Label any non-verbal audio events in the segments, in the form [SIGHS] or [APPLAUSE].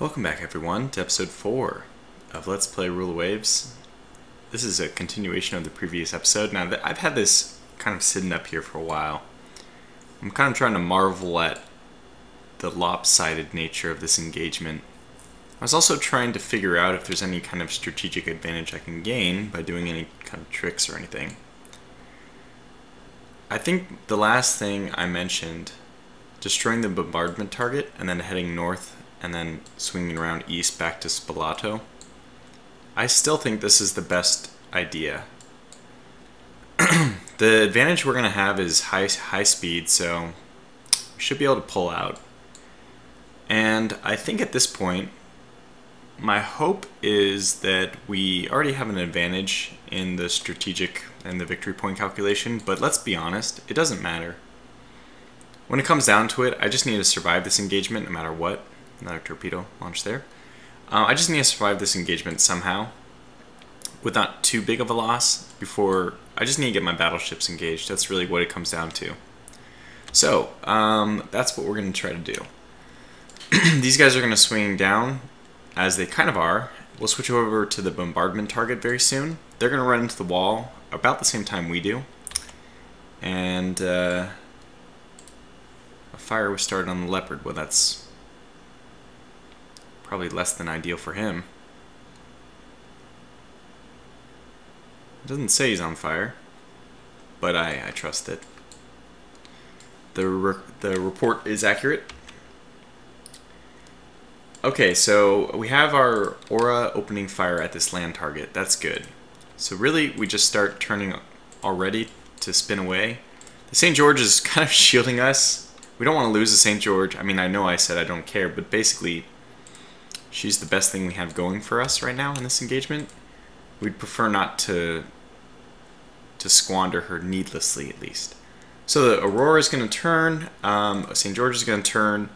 Welcome back, everyone, to episode 4 of Let's Play Rule the Waves. This is a continuation of the previous episode. Now, that I've had this kind of sitting up here for a while. I'm kind of trying to marvel at the lopsided nature of this engagement. I was also trying to figure out if there's any kind of strategic advantage I can gain by doing any kind of tricks or anything. I think the last thing I mentioned, destroying the bombardment target and then heading north and then swinging around east back to Spalato. I still think this is the best idea. [CLEARS THROAT] the advantage we're going to have is high, high speed, so we should be able to pull out. And I think at this point, my hope is that we already have an advantage in the strategic and the victory point calculation, but let's be honest, it doesn't matter. When it comes down to it, I just need to survive this engagement no matter what. Another torpedo launched there. Uh, I just need to survive this engagement somehow with not too big of a loss before I just need to get my battleships engaged. That's really what it comes down to. So, um, that's what we're going to try to do. [CLEARS THROAT] These guys are going to swing down, as they kind of are. We'll switch over to the bombardment target very soon. They're going to run into the wall about the same time we do. And uh, a fire was started on the Leopard. Well, that's Probably less than ideal for him. It doesn't say he's on fire, but I, I trust it. The, re the report is accurate. Okay, so we have our aura opening fire at this land target. That's good. So really, we just start turning already to spin away. The St. George is [LAUGHS] kind of shielding us. We don't want to lose the St. George. I mean, I know I said I don't care, but basically, She's the best thing we have going for us right now in this engagement. We'd prefer not to to squander her needlessly, at least. So the Aurora is going to turn. Um, St. George is going to turn.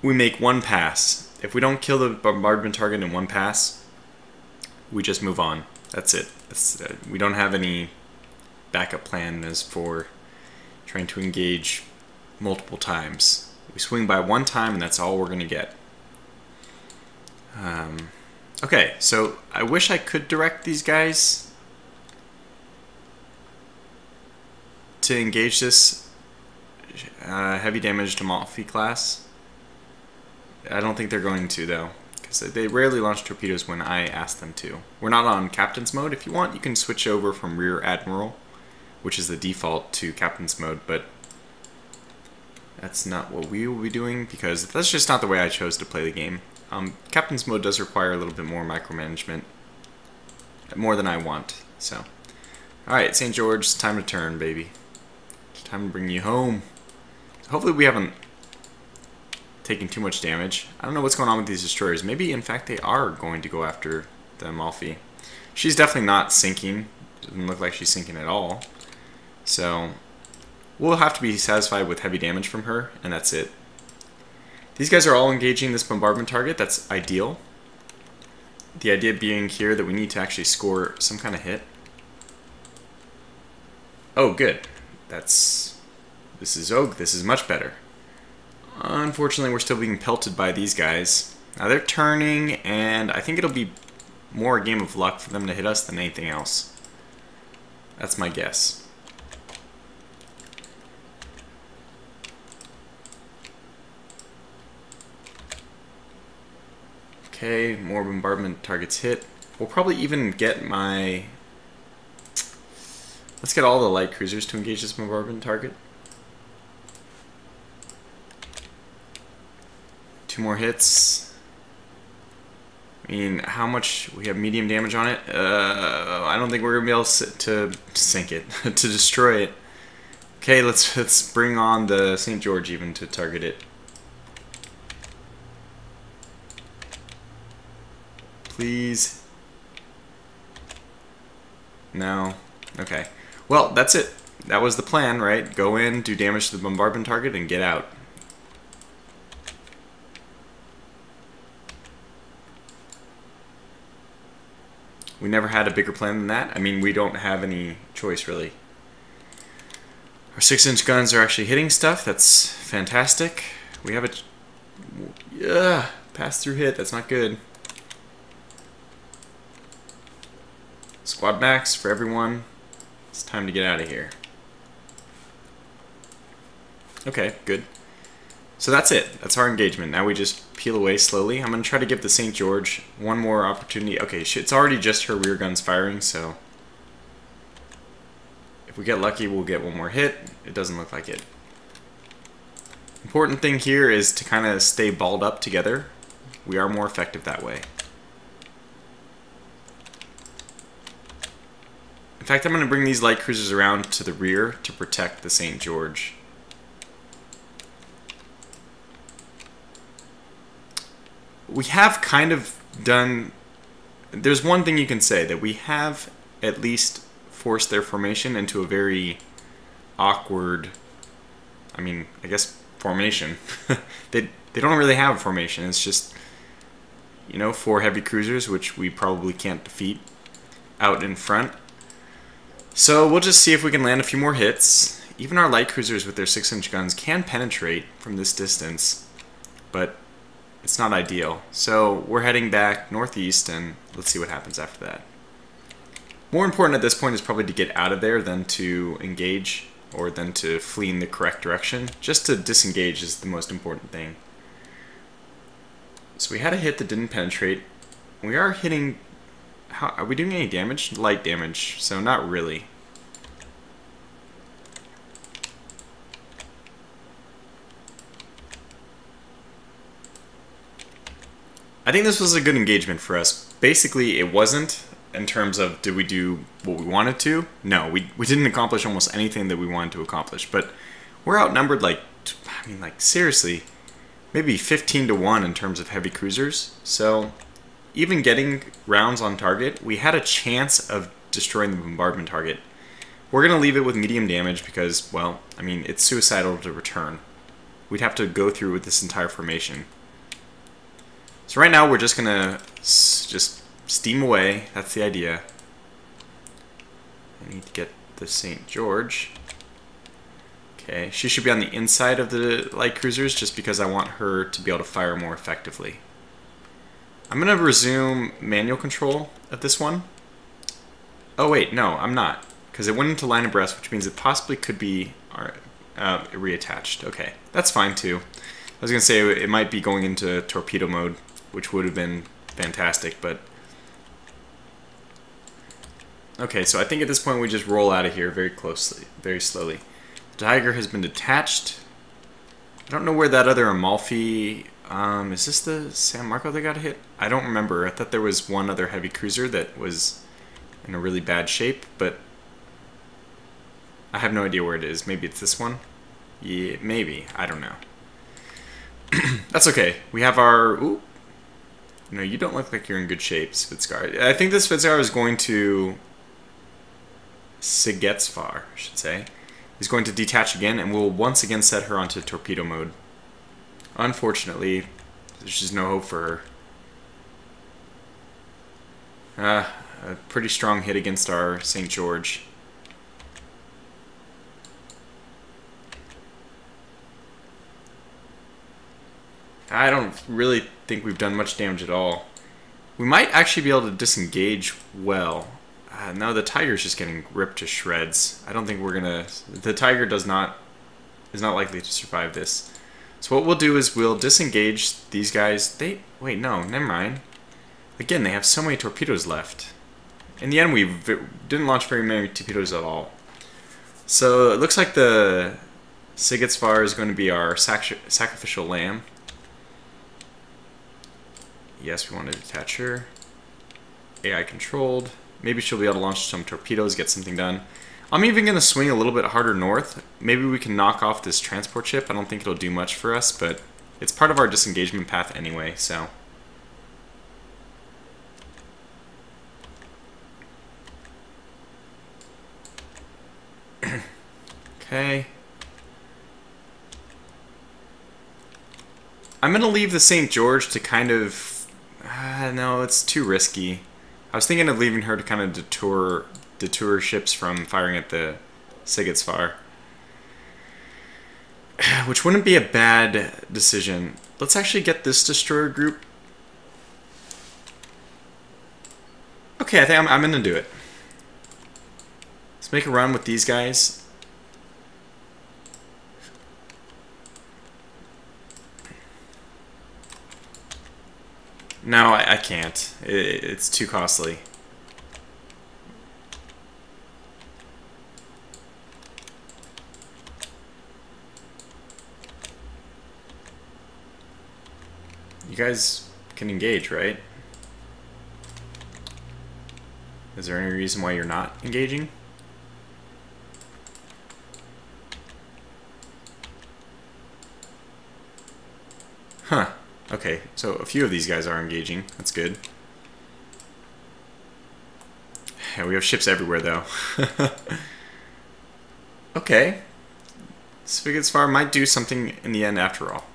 We make one pass. If we don't kill the bombardment target in one pass, we just move on. That's it. That's, uh, we don't have any backup plan as for trying to engage multiple times. We swing by one time, and that's all we're going to get. Um, okay, so I wish I could direct these guys to engage this uh, heavy damage Amalfi class. I don't think they're going to though, because they rarely launch torpedoes when I ask them to. We're not on captain's mode. If you want, you can switch over from rear admiral, which is the default to captain's mode, but that's not what we will be doing because that's just not the way I chose to play the game. Um, Captain's mode does require a little bit more micromanagement, more than I want, so. Alright, St. George, it's time to turn, baby. It's time to bring you home. Hopefully we haven't taken too much damage. I don't know what's going on with these destroyers. Maybe, in fact, they are going to go after the Amalfi. She's definitely not sinking. Doesn't look like she's sinking at all. So, we'll have to be satisfied with heavy damage from her, and that's it. These guys are all engaging this bombardment target. That's ideal. The idea being here that we need to actually score some kind of hit. Oh, good. That's... This is oh, this is much better. Unfortunately, we're still being pelted by these guys. Now they're turning, and I think it'll be more a game of luck for them to hit us than anything else. That's my guess. Okay, more bombardment targets hit. We'll probably even get my... Let's get all the light cruisers to engage this bombardment target. Two more hits. I mean, how much... We have medium damage on it. Uh, I don't think we're going to be able to sink it, [LAUGHS] to destroy it. Okay, let's, let's bring on the St. George even to target it. Please? No? Okay. Well, that's it. That was the plan, right? Go in, do damage to the bombardment target, and get out. We never had a bigger plan than that. I mean, we don't have any choice, really. Our 6-inch guns are actually hitting stuff. That's fantastic. We have a... Yeah, pass-through hit. That's not good. Squad max for everyone. It's time to get out of here. Okay, good. So that's it. That's our engagement. Now we just peel away slowly. I'm going to try to give the St. George one more opportunity. Okay, it's already just her rear guns firing, so... If we get lucky, we'll get one more hit. It doesn't look like it. Important thing here is to kind of stay balled up together. We are more effective that way. In fact, I'm going to bring these light cruisers around to the rear to protect the St. George. we have kind of done. There's one thing you can say that we have at least forced their formation into a very awkward. I mean, I guess formation. [LAUGHS] they they don't really have a formation. It's just you know four heavy cruisers, which we probably can't defeat, out in front. So we'll just see if we can land a few more hits. Even our light cruisers with their six inch guns can penetrate from this distance, but it's not ideal. So we're heading back northeast and let's see what happens after that. More important at this point is probably to get out of there than to engage or than to flee in the correct direction. Just to disengage is the most important thing. So we had a hit that didn't penetrate. We are hitting... How, are we doing any damage? Light damage, so not really. I think this was a good engagement for us. Basically, it wasn't in terms of did we do what we wanted to? No, we, we didn't accomplish almost anything that we wanted to accomplish. But we're outnumbered like, I mean, like seriously, maybe 15 to 1 in terms of heavy cruisers. So even getting rounds on target, we had a chance of destroying the bombardment target. We're going to leave it with medium damage because, well, I mean, it's suicidal to return. We'd have to go through with this entire formation. So right now we're just gonna just steam away. That's the idea. I need to get the St. George. Okay, she should be on the inside of the light cruisers just because I want her to be able to fire more effectively. I'm gonna resume manual control of this one. Oh wait, no, I'm not. Because it went into line abreast, which means it possibly could be uh, reattached. Okay, that's fine too. I was gonna say it might be going into torpedo mode which would have been fantastic, but... Okay, so I think at this point we just roll out of here very closely, very slowly. The Tiger has been detached. I don't know where that other Amalfi... Um, is this the San Marco that got hit? I don't remember. I thought there was one other heavy cruiser that was in a really bad shape, but I have no idea where it is. Maybe it's this one? Yeah, maybe. I don't know. [CLEARS THROAT] That's okay. We have our... Ooh, no, you don't look like you're in good shape, Svitskar. I think this Svitskar is going to... Szigetvar, I should say. Is going to detach again, and we'll once again set her onto torpedo mode. Unfortunately, there's just no hope for her. Uh, a pretty strong hit against our St. George. I don't really think we've done much damage at all. We might actually be able to disengage well. Uh, no, the tiger's just getting ripped to shreds. I don't think we're gonna... The tiger does not... is not likely to survive this. So what we'll do is we'll disengage these guys. They... Wait, no, never mind. Again, they have so many torpedoes left. In the end, we didn't launch very many torpedoes at all. So it looks like the Szigetvar is going to be our sac sacrificial lamb. Yes, we want to detach her. AI controlled. Maybe she'll be able to launch some torpedoes, get something done. I'm even going to swing a little bit harder north. Maybe we can knock off this transport ship. I don't think it'll do much for us, but it's part of our disengagement path anyway, so... [CLEARS THROAT] okay. I'm going to leave the St. George to kind of uh, no, it's too risky. I was thinking of leaving her to kind of detour deter ships from firing at the Szigetvar. [SIGHS] Which wouldn't be a bad decision. Let's actually get this destroyer group. Okay, I think I'm, I'm going to do it. Let's make a run with these guys. No, I, I can't. It, it's too costly. Guys can engage, right? Is there any reason why you're not engaging? Huh. Okay, so a few of these guys are engaging. That's good. Yeah, we have ships everywhere, though. [LAUGHS] okay. Szigetvar might do something in the end after all.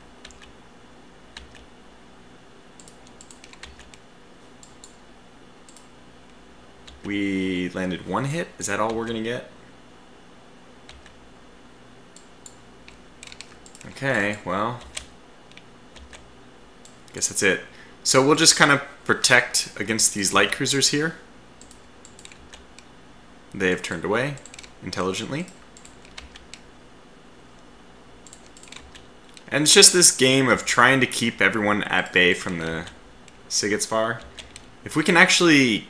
We landed one hit. Is that all we're going to get? Okay, well, I guess that's it. So we'll just kind of protect against these light cruisers here. They have turned away intelligently. And it's just this game of trying to keep everyone at bay from the Szigetvar. If we can actually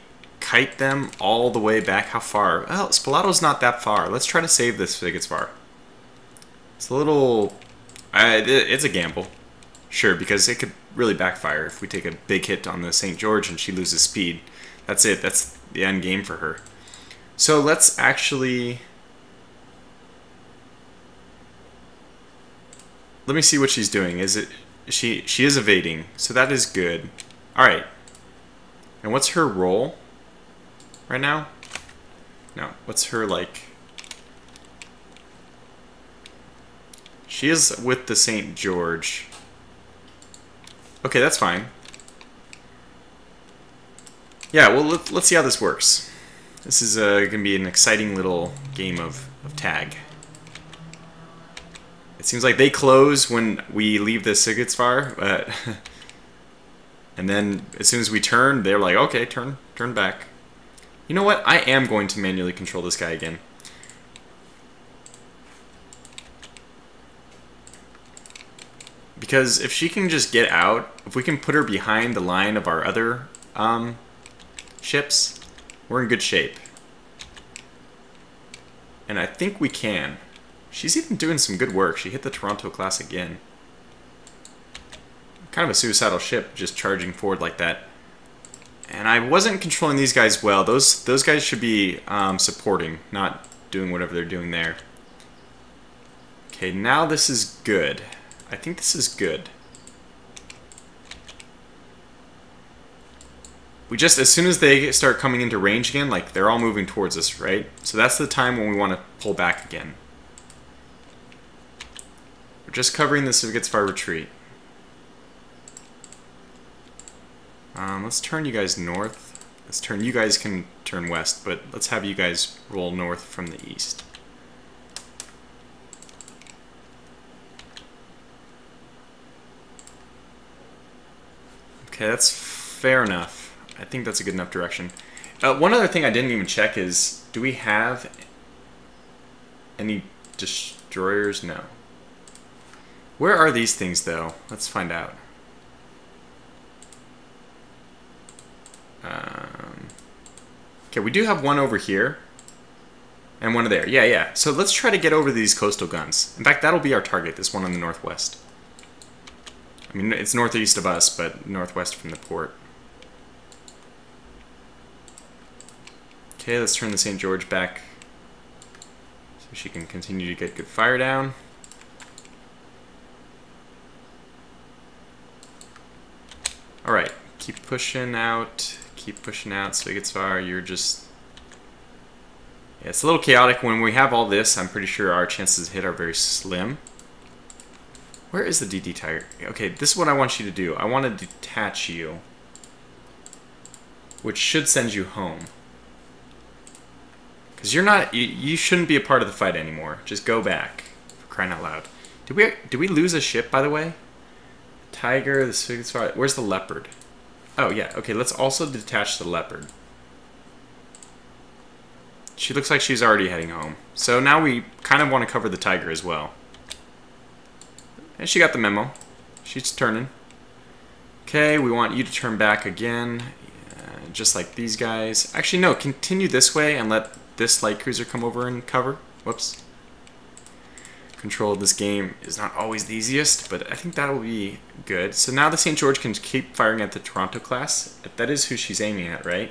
kite them all the way back, how far? Well, Spalato's not that far. Let's try to save this Szigetvar. It's a little... Uh, it's a gamble. Sure, because it could really backfire if we take a big hit on the St. George and she loses speed. That's it. That's the end game for her. So let's actually... Let me see what she's doing. Is it... She, she is evading, so that is good. Alright. And what's her role right now? No, what's her, like... She is with the St. George. Okay, that's fine. Yeah, well, let, us see how this works. This is uh, going to be an exciting little game of, of tag. It seems like they close when we leave the Szigetvar, but... [LAUGHS] and then as soon as we turn, they're like, okay, turn, turn back. You know what? I am going to manually control this guy again. Because if she can just get out, if we can put her behind the line of our other um, ships, we're in good shape. And I think we can. She's even doing some good work. She hit the Toronto class again. Kind of a suicidal ship, just charging forward like that. And I wasn't controlling these guys well. Those those guys should be um, supporting, not doing whatever they're doing there. Okay, now this is good. I think this is good. We just, as soon as they start coming into range again, like they're all moving towards us, right? So that's the time when we want to pull back again. We're just covering this if the Szigetvar retreat. Um, let's turn you guys north. Let's turn, you guys can turn west, but let's have you guys roll north from the east. Okay, that's fair enough. I think that's a good enough direction. Uh, one other thing I didn't even check is, do we have any destroyers? No. Where are these things, though? Let's find out. Um, okay, we do have one over here. And one there. Yeah, yeah. So let's try to get over these coastal guns. In fact, that'll be our target, this one on the northwest. I mean, it's northeast of us, but northwest from the port. Okay, let's turn the St. George back so she can continue to get good fire down. Alright, keep pushing out, keep pushing out, Szigetvar, you're just... Yeah, it's a little chaotic. When we have all this, I'm pretty sure our chances hit are very slim. Where is the DD tiger? Okay, this is what I want you to do. I want to detach you. Which should send you home. Because you're not... You, you shouldn't be a part of the fight anymore. Just go back. For crying out loud. Did we, did we lose a ship, by the way? Tiger, the Where's the leopard? Oh, yeah. Okay, let's also detach the leopard. she looks like she's already heading home. So now we kind of want to cover the tiger as well. And she got the memo. She's turning. Okay, we want you to turn back again, uh, just like these guys. Actually, no, continue this way and let this light cruiser come over and cover. Whoops. Control of this game is not always the easiest, but I think that'll be good. So now the St. George can keep firing at the Toronto class. That is who she's aiming at, right?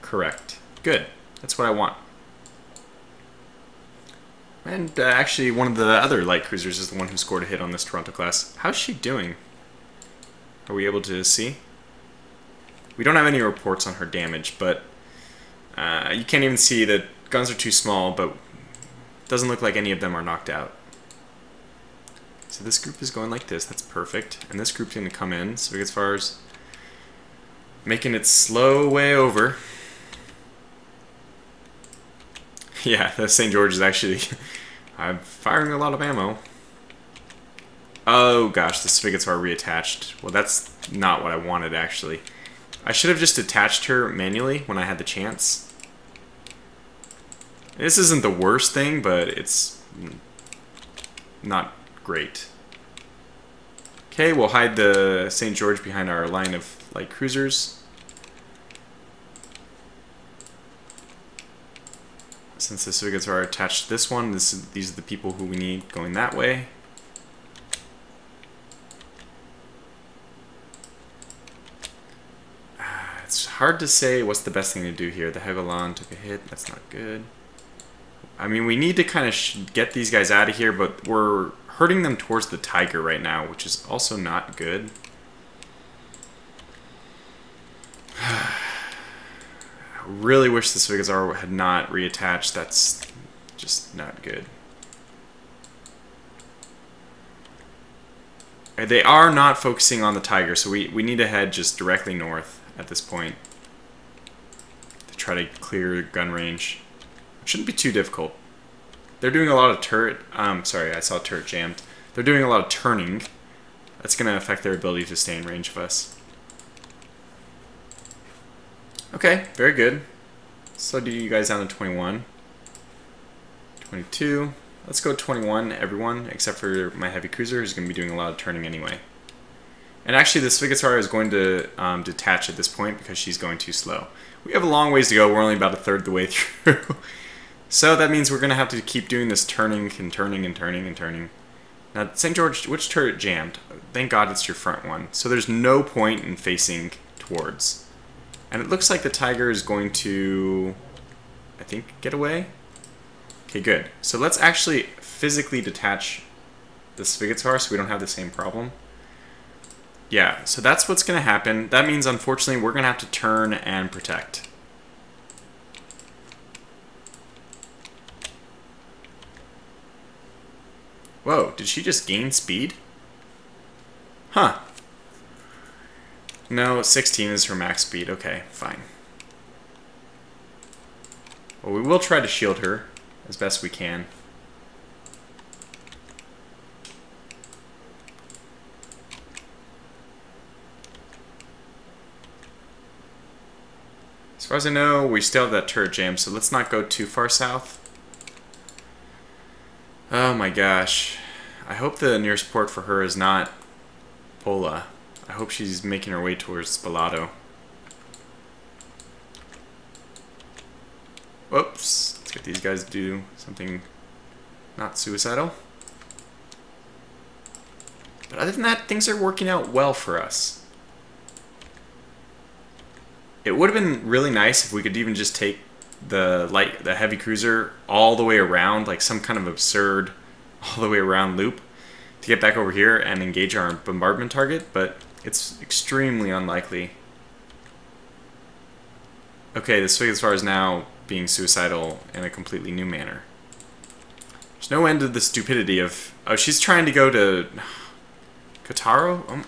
Correct. Good. That's what I want. And uh, actually, one of the other light cruisers is the one who scored a hit on this Toronto class. How's she doing? Are we able to see? We don't have any reports on her damage, but uh, you can't even see that guns are too small, but doesn't look like any of them are knocked out. So this group is going like this, that's perfect. And this group's going to come in, so as far as making its slow way over. [LAUGHS] Yeah, the St. George is actually [LAUGHS] I'm firing a lot of ammo. Oh gosh, the spigots are reattached. Well, that's not what I wanted actually. I should have just attached her manually when I had the chance. This isn't the worst thing, but it's not great. Okay, we'll hide the St. George behind our line of light cruisers. Since the spigots are attached to this one, this these are the people who we need going that way. Ah, it's hard to say what's the best thing to do here. The Helgoland took a hit. That's not good. I mean, we need to kind of get these guys out of here, but we're hurting them towards the Tiger right now, which is also not good. I [SIGHS] really wish the Szigetvar had not reattached. That's just not good. Uh, they are not focusing on the tiger, so we, we need to head just directly north at this point to try to clear gun range. Shouldn't be too difficult. They're doing a lot of turret... Um, sorry, I saw turret jammed. They're doing a lot of turning. That's going to affect their ability to stay in range of us. Okay, very good. So do you guys down to 21. 22. Let's go 21, everyone, except for my heavy cruiser, who's going to be doing a lot of turning anyway. And actually, the Szigetvar is going to um, detach at this point because she's going too slow. We have a long ways to go. We're only about a third the way [LAUGHS] through. So that means we're going to have to keep doing this turning and turning and turning and turning. Now, St. George, which turret jammed? Thank God it's your front one. So there's no point in facing towards. And it looks like the tiger is going to, I think, get away. Okay, good. So let's actually physically detach the Szigetvar so we don't have the same problem. Yeah, so that's what's going to happen. That means, unfortunately, we're going to have to turn and protect. Whoa, did she just gain speed? Huh. No, 16 is her max speed. Okay, fine. Well, we will try to shield her as best we can. As far as I know, we still have that turret jam, so let's not go too far south. Oh my gosh. I hope the nearest port for her is not Pola. I hope she's making her way towards Spalato. Whoops. Let's get these guys to do something not suicidal. But other than that, things are working out well for us. It would have been really nice if we could even just take the light, the heavy cruiser all the way around, like some kind of absurd [LAUGHS] all the way around loop to get back over here and engage our bombardment target, but it's extremely unlikely. Okay, this far as now being suicidal in a completely new manner. There's no end to the stupidity of... Oh, she's trying to go to... [SIGHS] Cattaro? Um,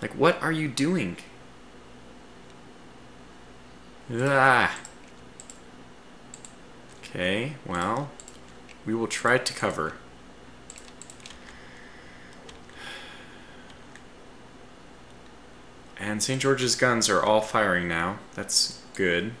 like, what are you doing? Ah. Okay, well, we will try to cover. And St. George's guns are all firing now. That's good.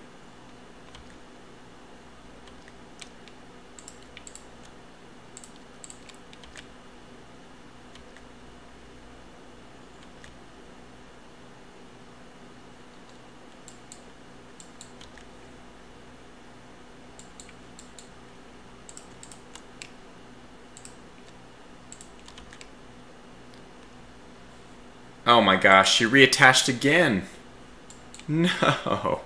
Oh my gosh, she reattached again. No.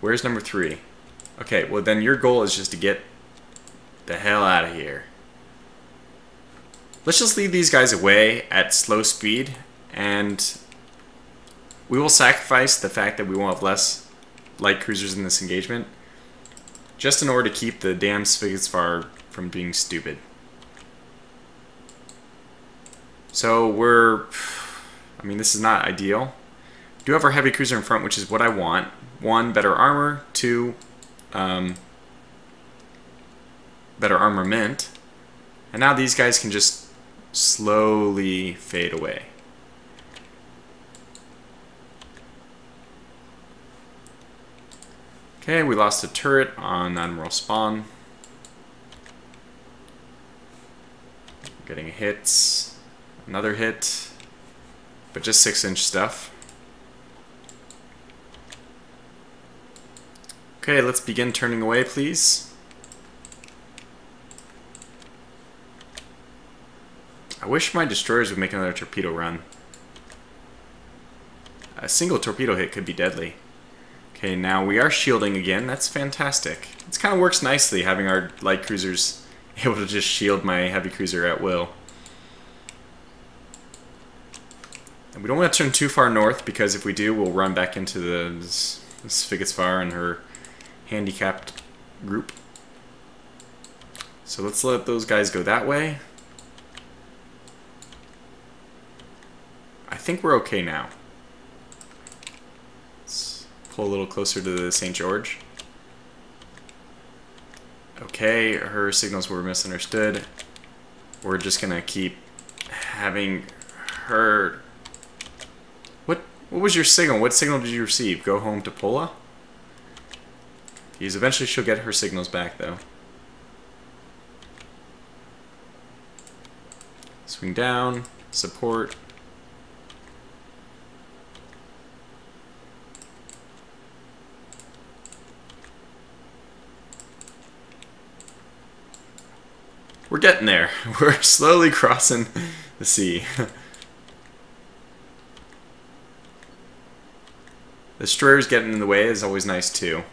Where's number three? Okay, well then your goal is just to get the hell out of here. Let's just leave these guys away at slow speed and we will sacrifice the fact that we won't have less light cruisers in this engagement just in order to keep the damn Szigetvar from being stupid. So we're, I mean, this is not ideal. We do have our heavy cruiser in front, which is what I want. One, better armor. Two, um, better armament. And now these guys can just slowly fade away. Okay, we lost a turret on Admiral Spaun. Getting hits. Another hit, but just six inch stuff. Okay, let's begin turning away, please. I wish my destroyers would make another torpedo run. A single torpedo hit could be deadly. Okay, now we are shielding again. That's fantastic. It kind of works nicely having our light cruisers [LAUGHS] able to just shield my heavy cruiser at will. And we don't want to turn too far north because if we do, we'll run back into the Szigetvar and her handicapped group. So let's let those guys go that way. I think we're okay now. Let's pull a little closer to the St. George. Okay, her signals were misunderstood. We're just gonna keep having her what was your signal? What signal did you receive? Go home to Pola? Because eventually she'll get her signals back, though. Swing down, support. We're getting there. [LAUGHS] We're slowly crossing the sea. [LAUGHS] The destroyers getting in the way is always nice too.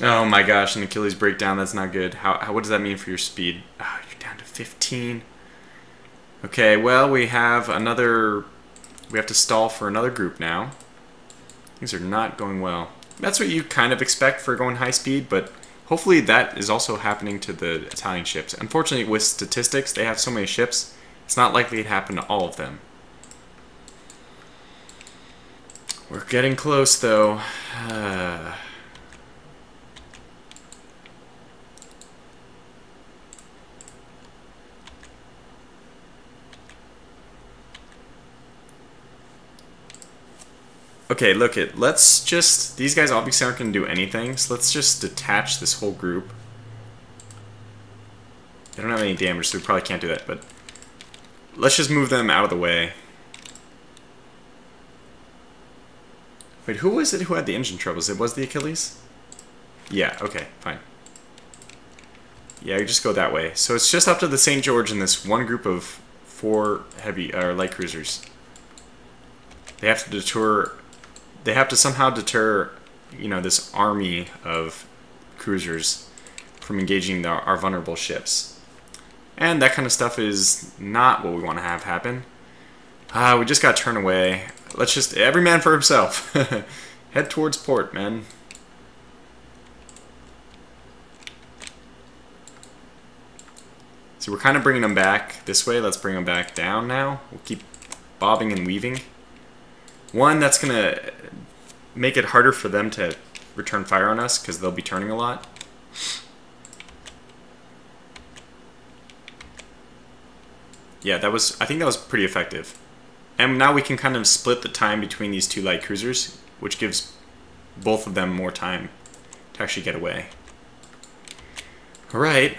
Oh my gosh, an Achilles breakdown, that's not good. How, how what does that mean for your speed? Oh, you're down to 15. Okay, well, we have another... We have to stall for another group now. Things are not going well. That's what you kind of expect for going high speed, but hopefully that is also happening to the Italian ships. Unfortunately, with statistics, they have so many ships, it's not likely it happened to all of them. We're getting close, though. Uh... Okay, look it. Let's just... These guys obviously aren't going to do anything, so let's just detach this whole group. They don't have any damage, so we probably can't do that, but... Let's just move them out of the way. Wait, who was it who had the engine troubles? It was the Achilles? Yeah, okay, fine. Yeah, you just go that way. So it's just up to the St. George and this one group of four heavy or uh, light cruisers. They have to deter they have to somehow deter, you know, this army of cruisers from engaging the, our vulnerable ships. And that kind of stuff is not what we want to have happen. Uh, we just got turned away. Let's just, every man for himself. [LAUGHS] Head towards port, man. So we're kind of bringing them back this way. Let's bring them back down now. We'll keep bobbing and weaving. One, that's going to make it harder for them to return fire on us because they'll be turning a lot. Yeah, that was, I think that was pretty effective. And now we can kind of split the time between these two light cruisers, which gives both of them more time to actually get away. Alright.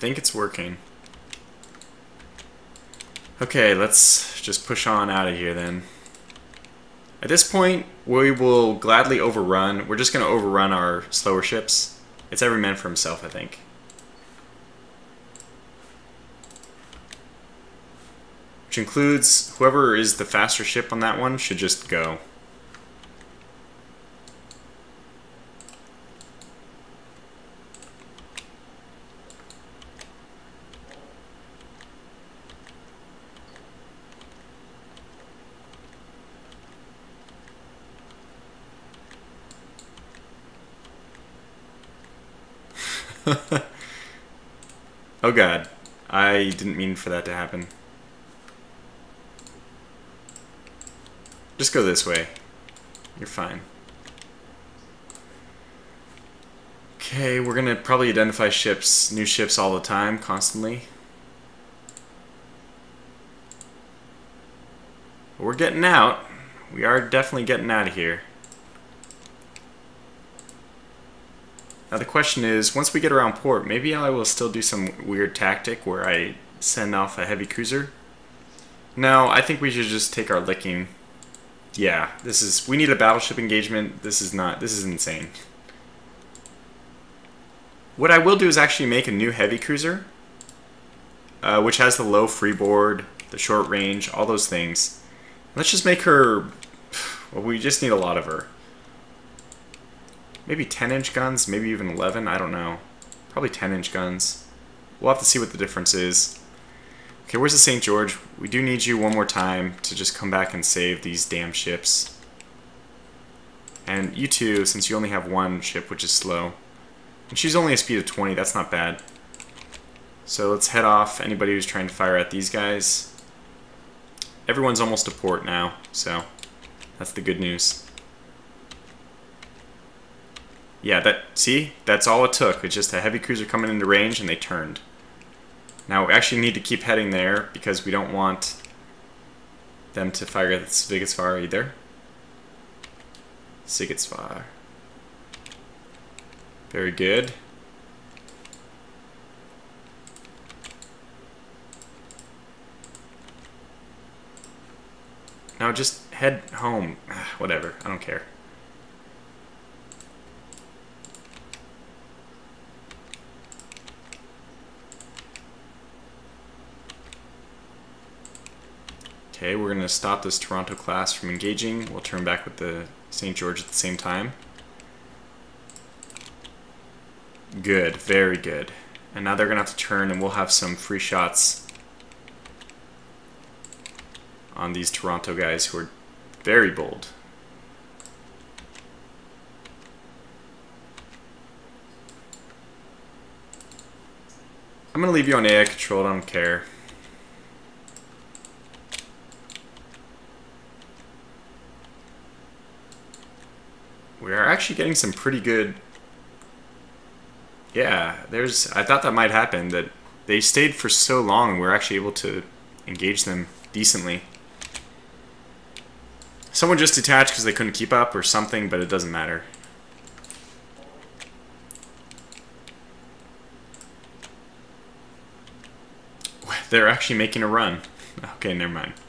think it's working. Okay, let's just push on out of here then. At this point, we will gladly overrun. We're just going to overrun our slower ships. It's every man for himself, I think. Which includes whoever is the faster ship on that one should just go. [LAUGHS] oh god. I didn't mean for that to happen. Just go this way. You're fine. Okay, we're gonna probably identify ships, new ships all the time, constantly. we're getting out. We are definitely getting out of here. Now the question is, once we get around port, maybe I will still do some weird tactic where I send off a heavy cruiser. No, I think we should just take our licking. Yeah, this is, we need a battleship engagement. This is not, this is insane. What I will do is actually make a new heavy cruiser, uh, which has the low freeboard, the short range, all those things. Let's just make her, [SIGHS] well, we just need a lot of her. Maybe 10-inch guns, maybe even 11, I don't know. Probably 10-inch guns. We'll have to see what the difference is. Okay, where's the St. George? We do need you one more time to just come back and save these damn ships. And you too, since you only have one ship, which is slow. And she's only a speed of 20, that's not bad. So let's head off anybody who's trying to fire at these guys. Everyone's almost to port now, so that's the good news. Yeah, that see? That's all it took. It's just a heavy cruiser coming into range and they turned. Now we actually need to keep heading there because we don't want them to fire at Szigetvar either. Szigetvar. Very good. Now just head home. [SIGHS] Whatever, I don't care. Okay, we're going to stop this Toronto class from engaging. We'll turn back with the St. George at the same time. Good, very good. And now they're going to have to turn and we'll have some free shots on these Toronto guys who are very bold. I'm going to leave you on AI control, I don't care. we are actually getting some pretty good... Yeah, there's... I thought that might happen, that they stayed for so long, we're actually able to engage them decently. Someone just detached because they couldn't keep up or something, but it doesn't matter. [LAUGHS] They're actually making a run. [LAUGHS] Okay, never mind. [LAUGHS]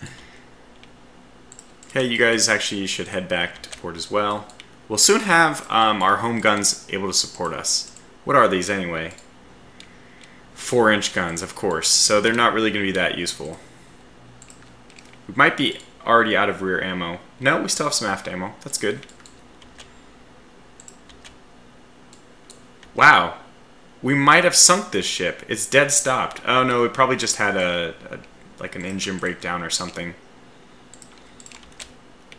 Okay, you guys actually should head back to port as well. We'll soon have um, our home guns able to support us. What are these anyway? 4-inch guns, of course, so they're not really going to be that useful. We might be already out of rear ammo. No, we still have some aft ammo. That's good. Wow. We might have sunk this ship. It's dead stopped. Oh no, it probably just had a, a like an engine breakdown or something.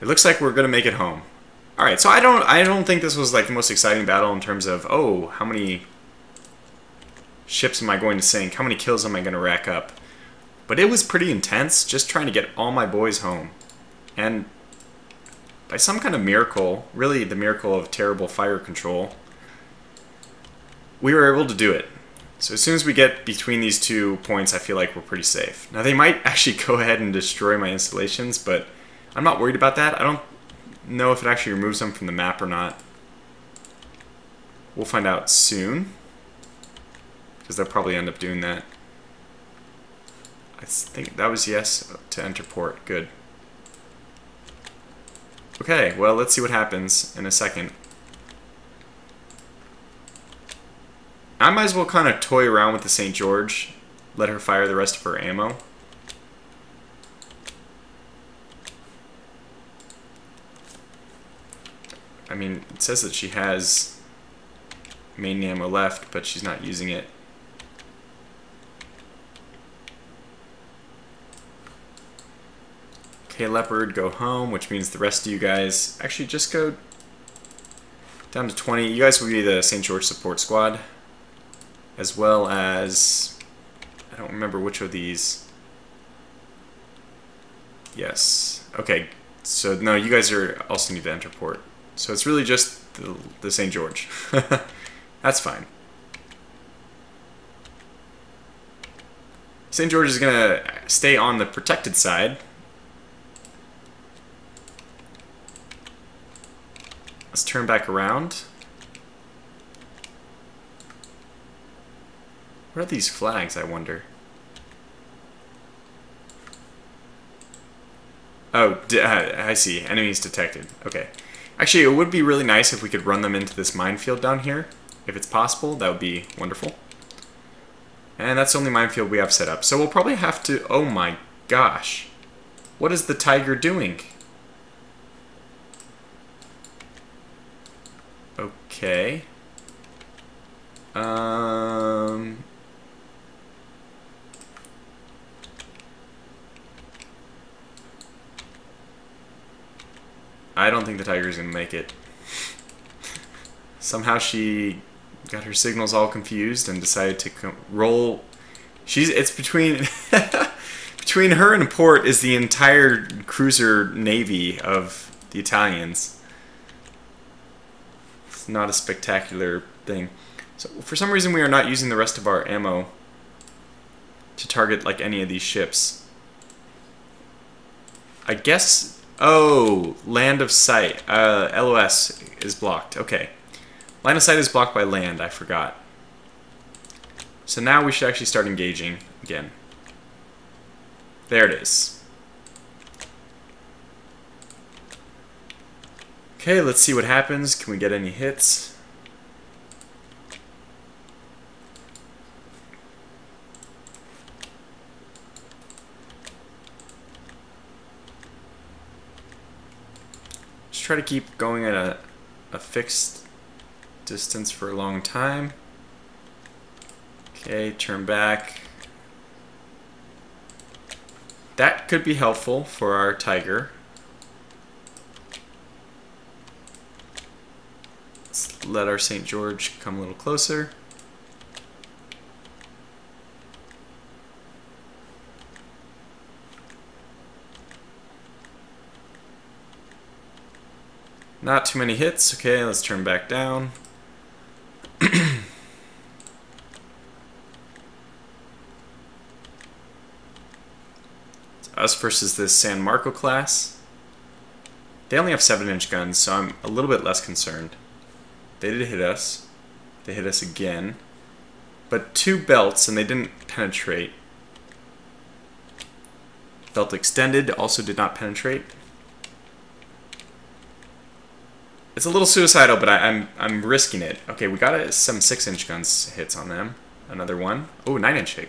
It looks like we're going to make it home. All right, so I don't I don't think this was like the most exciting battle in terms of oh how many ships am I going to sink? How many kills am I going to rack up? But it was pretty intense just trying to get all my boys home. And by some kind of miracle, really the miracle of terrible fire control, we were able to do it. So as soon as we get between these two points, I feel like we're pretty safe. Now they might [LAUGHS] actually go ahead and destroy my installations, but I'm not worried about that. I don't know if it actually removes them from the map or not. We'll find out soon. Because they'll probably end up doing that. I think that was yes to enter port. Good. Okay, well, let's see what happens in a second. I might as well kind of toy around with the St. George. Let her fire the rest of her ammo. I mean, it says that she has main ammo left, but she's not using it. Okay, Leopard, go home, which means the rest of you guys actually just go down to 20. You guys will be the St. George support squad, as well as, I don't remember which of these. Yes. Okay, so no, you guys are also need to enter port. So it's really just the, the St. George. [LAUGHS] That's fine. St. George is going to stay on the protected side, Let's turn back around. What are these flags, I wonder? Oh, uh, I see. Enemies detected. Okay. Actually, it would be really nice if we could run them into this minefield down here. If it's possible, that would be wonderful. And that's the only minefield we have set up. So we'll probably have to... Oh my gosh. What is the tiger doing? Okay. Um... I don't think the tiger's gonna make it. Somehow she got her signals all confused and decided to roll. She's it's between [LAUGHS] between her and port is the entire cruiser navy of the Italians It's not a spectacular thing. So for some reason we are not using the rest of our ammo to target like any of these ships. I guess, oh, land of sight, uh, LOS is blocked, okay. Line of sight is blocked by land, I forgot. So now we should actually start engaging again. There it is. Okay, let's see what happens. Can we get any hits? Try to keep going at a, a fixed distance for a long time. Okay, turn back. That could be helpful for our tiger. let our St. George come a little closer. Not too many hits. Okay, let's turn back down. [CLEARS THROAT] us versus this San Marco class. They only have 7-inch guns, so I'm a little bit less concerned. They did hit us. They hit us again. But two belts, and they didn't penetrate. Belt extended also did not penetrate. It's a little suicidal, but I, am I'm, I'm risking it. Okay, we got a, some six inch guns hits on them. Another one. Oh, nine inch hit.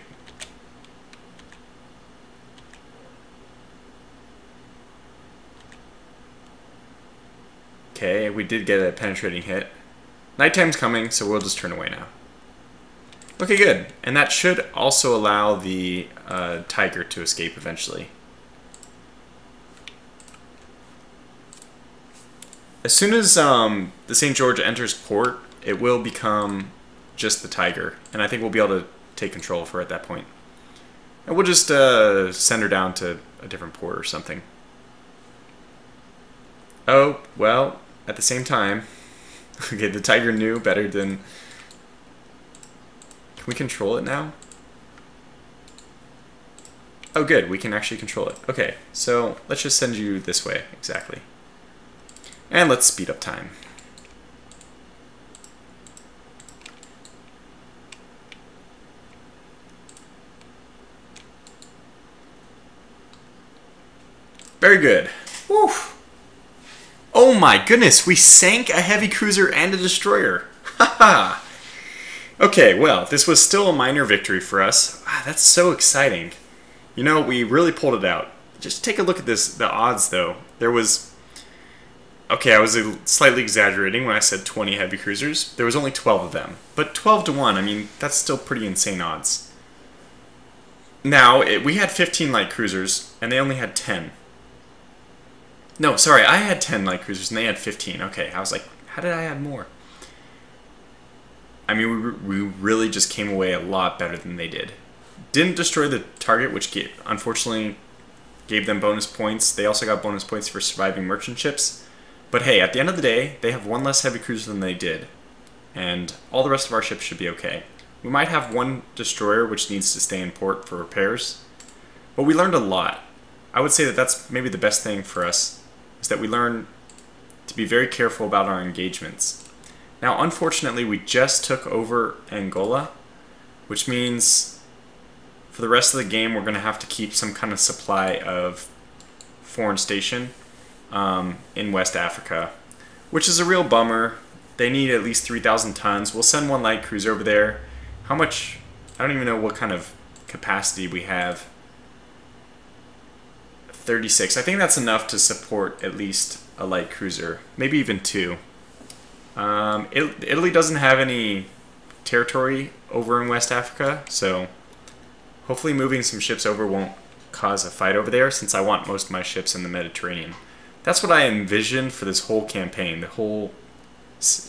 Okay, we did get a penetrating hit. Nighttime's coming, so we'll just turn away now. Okay, good. And that should also allow the uh, tiger to escape eventually. As soon as um, the St. George enters port, it will become just the tiger. And I think we'll be able to take control for at that point. And we'll just uh, send her down to a different port or something. Oh, well, at the same time, [LAUGHS] okay, the Tiger knew better than... Can we control it now? Oh, good, we can actually control it. Okay, so let's just send you this way, exactly. And let's speed up time. Very good. Whew. Oh my goodness, we sank a heavy cruiser and a destroyer. [LAUGHS] Haha. okay, well, this was still a minor victory for us. Ah, that's so exciting. You know, we really pulled it out. Just take a look at this, the odds though. There was Okay, I was slightly exaggerating when I said 20 heavy cruisers. There was only 12 of them. But 12 to 1, I mean, that's still pretty insane odds. Now, it, we had 15 light cruisers, and they only had 10. No, sorry, I had 10 light cruisers and they had 15. Okay, I was like, how did I have more? I mean, we, we really just came away a lot better than they did. Didn't destroy the target, which gave, unfortunately gave them bonus points. They also got bonus points for surviving merchant ships. But hey, at the end of the day, they have one less heavy cruiser than they did. And all the rest of our ships should be okay. We might have one destroyer which needs to stay in port for repairs. But we learned a lot. I would say that that's maybe the best thing for us is that we learn to be very careful about our engagements. Now, unfortunately, we just took over Angola, which means for the rest of the game, we're going to have to keep some kind of supply of foreign station um, in West Africa, which is a real bummer. They need at least 3,000 tons. We'll send one light cruiser over there. How much? I don't even know what kind of capacity we have 36. I think that's enough to support at least a light cruiser, maybe even two. Um, Italy doesn't have any territory over in West Africa, so hopefully moving some ships over won't cause a fight over there since I want most of my ships in the Mediterranean. That's what I envisioned for this whole campaign, the whole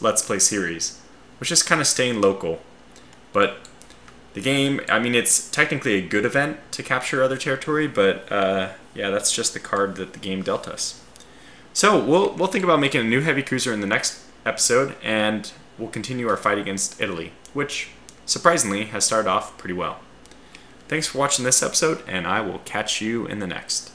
Let's Play series, which is kind of staying local. But the game, I mean, it's technically a good event to capture other territory, but uh, yeah, that's just the card that the game dealt us. So we'll, we'll think about making a new heavy cruiser in the next episode, and we'll continue our fight against Italy, which, surprisingly, has started off pretty well. Thanks for watching this episode, and I will catch you in the next.